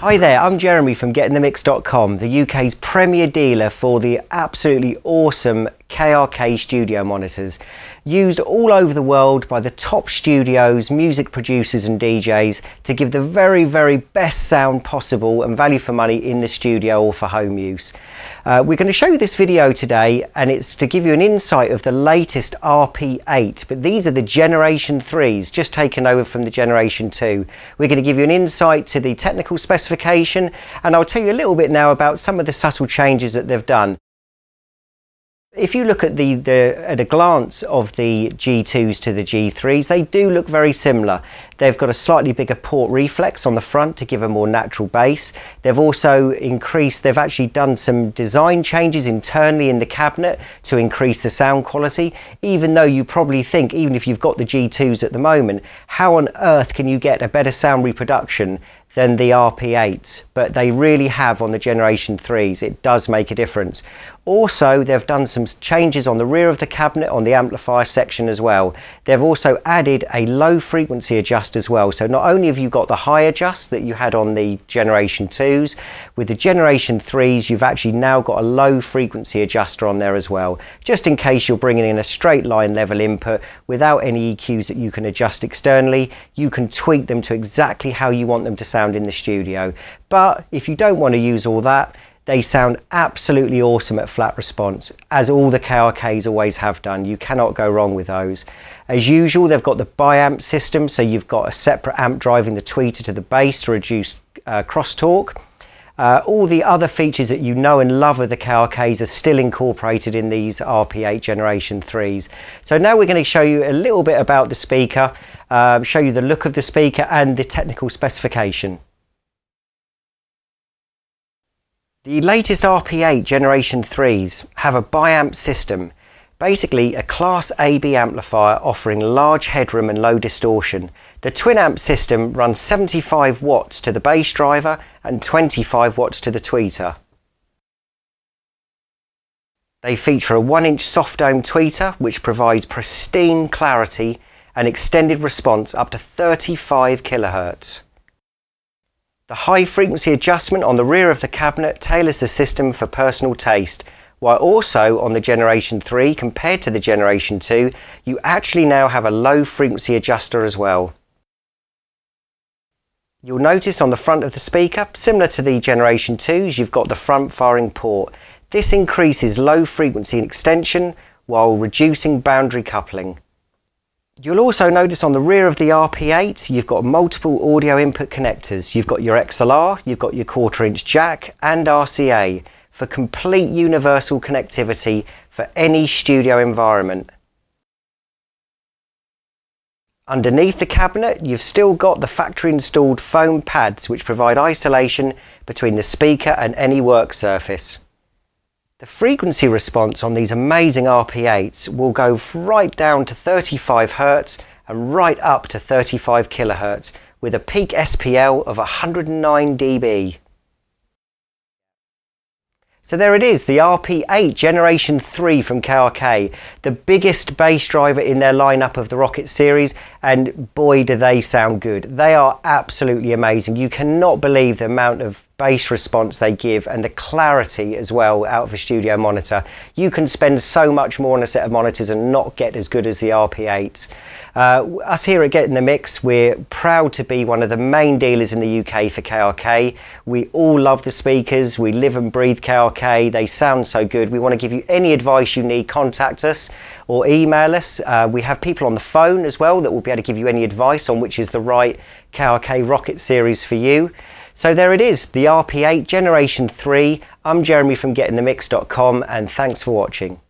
Hi there, I'm Jeremy from GetInTheMix.com, the UK's premier dealer for the absolutely awesome KRK studio monitors, used all over the world by the top studios, music producers and DJs to give the very, very best sound possible and value for money in the studio or for home use. Uh, we're going to show you this video today and it's to give you an insight of the latest RP8, but these are the Generation 3s, just taken over from the Generation 2. We're going to give you an insight to the technical specification and I'll tell you a little bit now about some of the subtle changes that they've done. If you look at the, the, at a glance of the G2s to the G3s, they do look very similar. They've got a slightly bigger port reflex on the front to give a more natural bass. They've also increased, they've actually done some design changes internally in the cabinet to increase the sound quality, even though you probably think, even if you've got the G2s at the moment, how on earth can you get a better sound reproduction than the RP8, but they really have on the Generation 3s. It does make a difference. Also, they've done some changes on the rear of the cabinet on the amplifier section as well. They've also added a low frequency adjust as well. So not only have you got the high adjust that you had on the Generation 2s, with the Generation 3s, you've actually now got a low frequency adjuster on there as well, just in case you're bringing in a straight line level input without any EQs that you can adjust externally. You can tweak them to exactly how you want them to sound in the studio. But if you don't want to use all that, they sound absolutely awesome at flat response, as all the KRKs always have done. You cannot go wrong with those. As usual, they've got the bi-amp system, so you've got a separate amp driving the tweeter to the bass to reduce uh, crosstalk. Uh, all the other features that you know and love of the KRKs are still incorporated in these RP8 Generation 3s. So now we're going to show you a little bit about the speaker, um, show you the look of the speaker and the technical specification. The latest RP8 Generation 3s have a bi-amp system, basically a Class AB amplifier offering large headroom and low distortion. The twin amp system runs 75 watts to the bass driver and 25 watts to the tweeter. They feature a 1 inch soft dome tweeter which provides pristine clarity and extended response up to 35 kHz. The high frequency adjustment on the rear of the cabinet tailors the system for personal taste, while also on the Generation 3 compared to the Generation 2, you actually now have a low frequency adjuster as well. You'll notice on the front of the speaker, similar to the Generation 2s, you've got the front firing port. This increases low frequency extension while reducing boundary coupling. You'll also notice on the rear of the RP8 you've got multiple audio input connectors. You've got your XLR, you've got your quarter inch jack and RCA for complete universal connectivity for any studio environment. Underneath the cabinet you've still got the factory installed foam pads which provide isolation between the speaker and any work surface. The frequency response on these amazing RP8s will go right down to 35 Hz and right up to 35 kHz with a peak SPL of 109 dB. So there it is, the RP8 Generation 3 from KRK, the biggest bass driver in their lineup of the Rokit series, and boy do they sound good. They are absolutely amazing. You cannot believe the amount of bass response they give and the clarity as well out of a studio monitor. You can spend so much more on a set of monitors and not get as good as the RP8s. Uh, us here at Get in the Mix, we're proud to be one of the main dealers in the UK for KRK. We all love the speakers, we live and breathe KRK, they sound so good. We want to give you any advice you need, contact us or email us. Uh, we have people on the phone as well that will be able to give you any advice on which is the right KRK Rokit series for you. So there it is, the RP8 Generation 3. I'm Jeremy from GetInTheMix.com and thanks for watching.